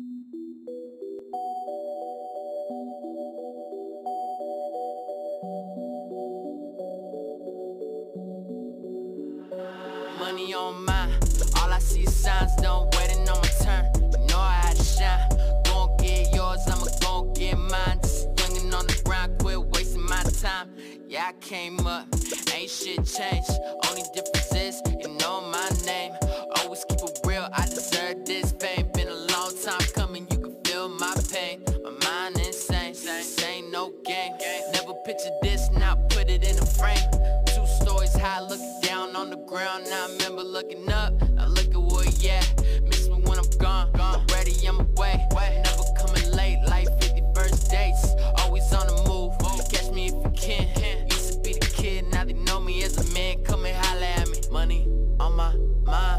Money on mine, all I see is signs, don't waiting on my turn. You know I had to shine. Gon' get yours, I'ma gon' get mine. Just youngin' on the grind, quit wasting my time. Yeah, I came up, ain't shit changed. Only difference is, now put it in a frame. Two stories high, looking down on the ground. Now I remember looking up, I look at where yeah. Miss me when I'm gone, ready, I'm away. Never coming late, like 51st dates. Always on the move, catch me if you can. Used to be the kid, now they know me as a man. Come and holla at me. Money on my mind,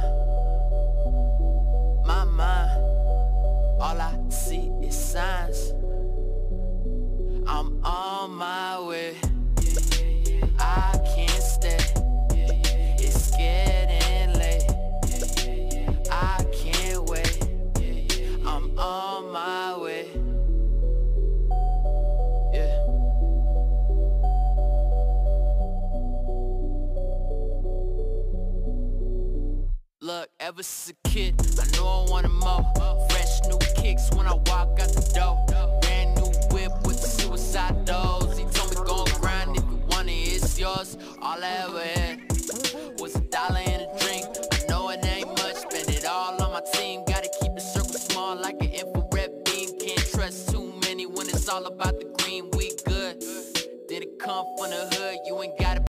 Look, ever since a kid, I knew I wanted more. Fresh new kicks when I walk out the door. Brand new whip with the suicide doors. He told me go and grind if you want it, it's yours. All I ever had was a dollar and a drink. I know it ain't much, spend it all on my team. Gotta keep the circle small like an infrared beam. Can't trust too many when it's all about the green. We good. Did it come from the hood? You ain't